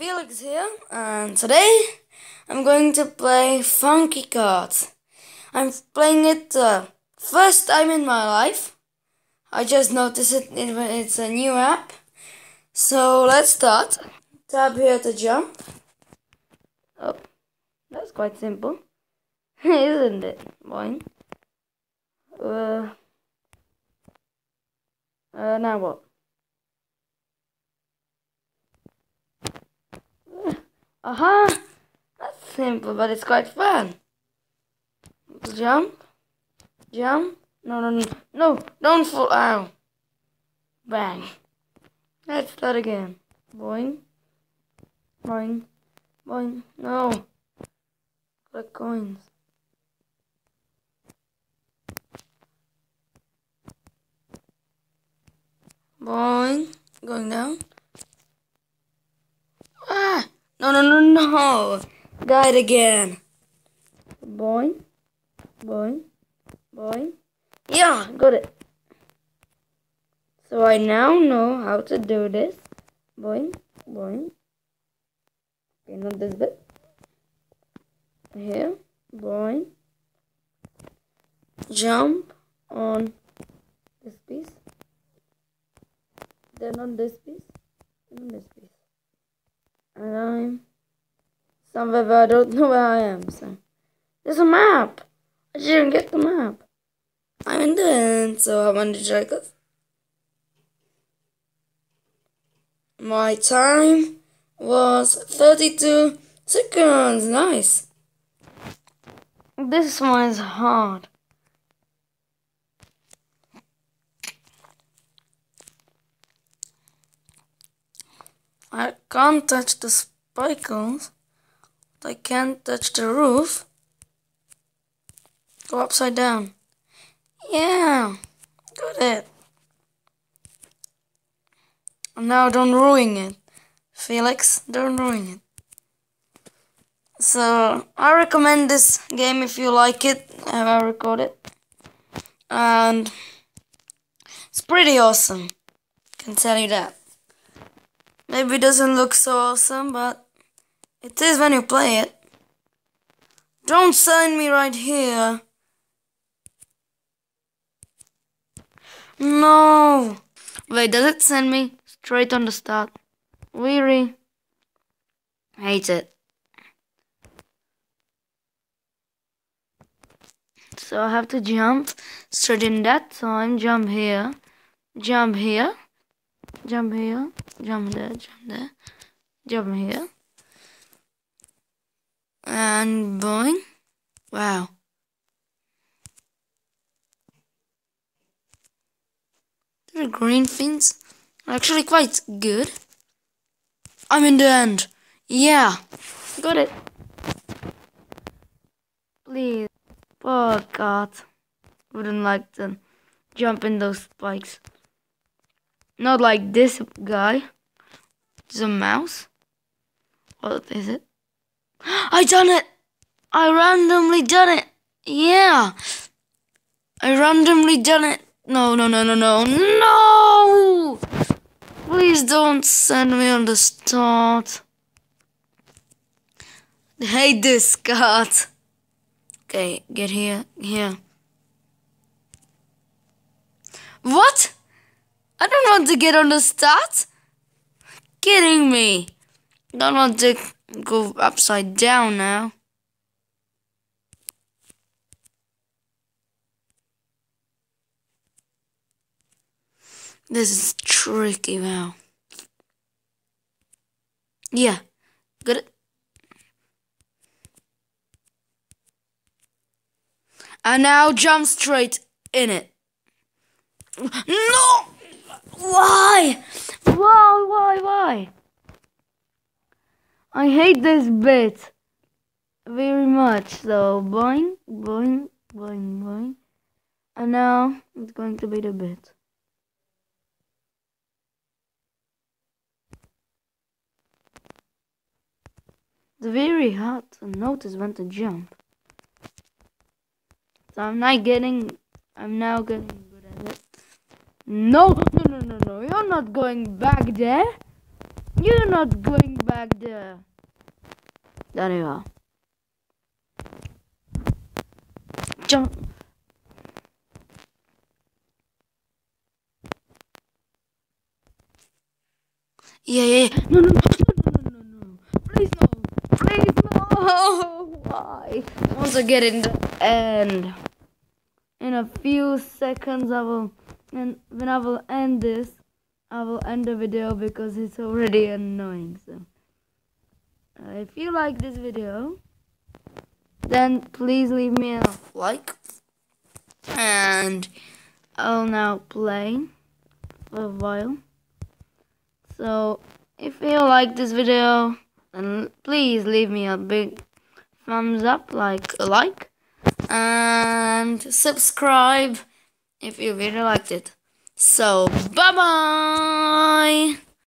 Felix here, and today I'm going to play Funky Karts. I'm playing it the first time in my life. I just noticed it, it's a new app. So let's start. Tap here to jump. Oh, that's quite simple, isn't it? Boing. Uh, uh, now what? Aha! That's simple, but it's quite fun. Jump. Jump. No, no, no. No, don't fall. Ow. Bang. Let's start again. Boing. Boing. Boing. No. Collect coins. Boing. Going down. No, no, no, no. Died again. Boing. Boing. Boing. Yeah, got it. So I now know how to do this. Boing. Boing. Okay, not this bit. Here. Boing. Jump on this piece. Then on this piece. And on this piece and I'm somewhere where I don't know where I am. So there's a map. I didn't get the map. I'm in the end, so I want to check it. My time was 32 seconds. Nice. This one is hard. I can't touch the spikes. I can't touch the roof. Go upside down. Yeah, got it. Now don't ruin it. Felix, don't ruin it. So, I recommend this game if you like it. I have recorded. And it's pretty awesome. Can tell you that. Maybe it doesn't look so awesome, but it is when you play it. Don't sign me right here. No. Wait, does it send me straight on the start? Weary. Hate it. So I have to jump straight in that time. Jump here. Jump here. Jump here, jump there, jump there, jump here. And boing. Wow. The green things are actually quite good. I'm in the end. Yeah. Got it. Please. Oh god. Wouldn't like to jump in those spikes. Not like this guy. It's a mouse. What is it? I done it! I randomly done it! Yeah! I randomly done it! No, no, no, no, no, no! Please don't send me on the start. I hate this card. Okay, get here, here. What? I don't want to get on the start. Kidding me. Don't want to go upside down now. This is tricky now. Yeah, good. And now jump straight in it. No! Why? Why, why, why? I hate this bit very much. So, boing, boing, boing, boing. And now it's going to be the bit. It's very hard to notice when to jump. So I'm not getting, I'm now getting. No, no, no, no, no. You're not going back there. You're not going back there. There you are. Jump. Yeah, yeah, yeah. No, no, no, no, no, no, no. Please no. Please no. Why? Once I get in the end, in a few seconds, I will, and when I will end this, I will end the video because it's already annoying. So, uh, if you like this video, then please leave me a like, and I'll now play for a while. So if you like this video, then please leave me a big thumbs up, like a like, and subscribe if you really liked it. So bye bye.